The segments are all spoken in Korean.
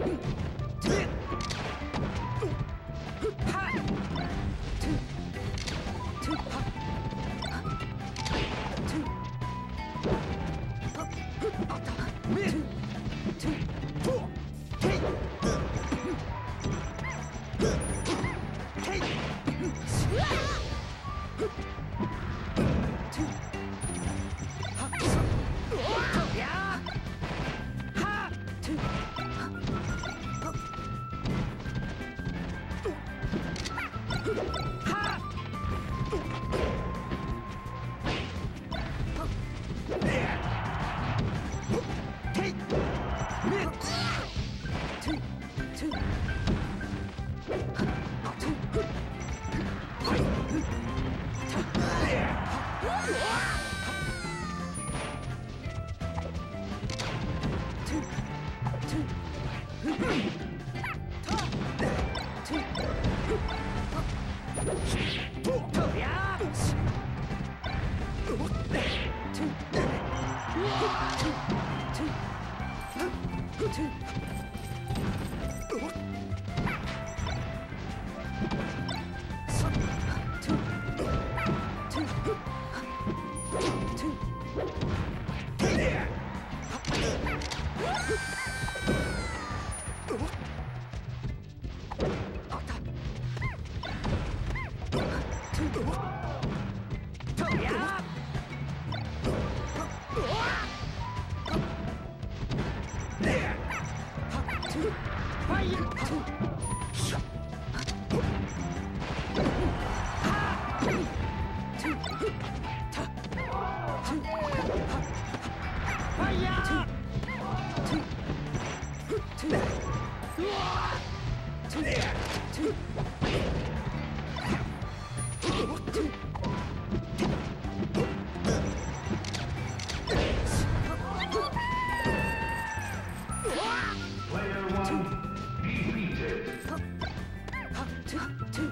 Hmm. Hmm. Two. Player one. two, two.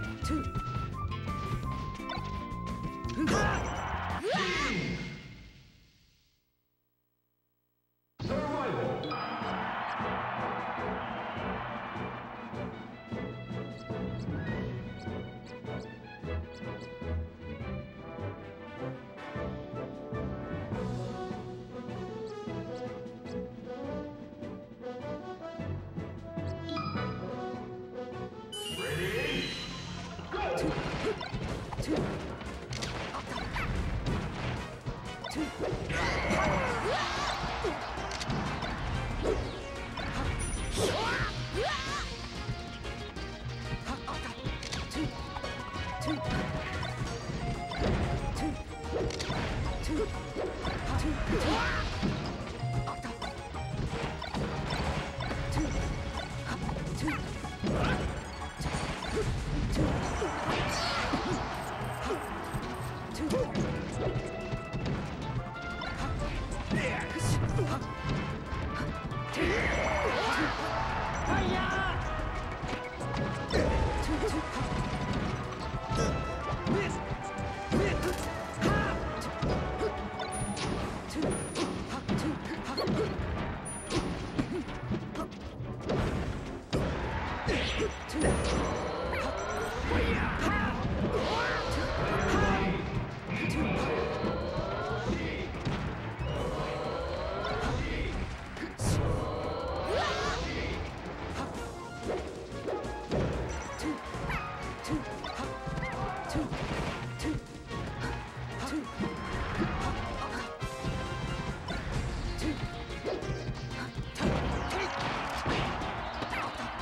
Two.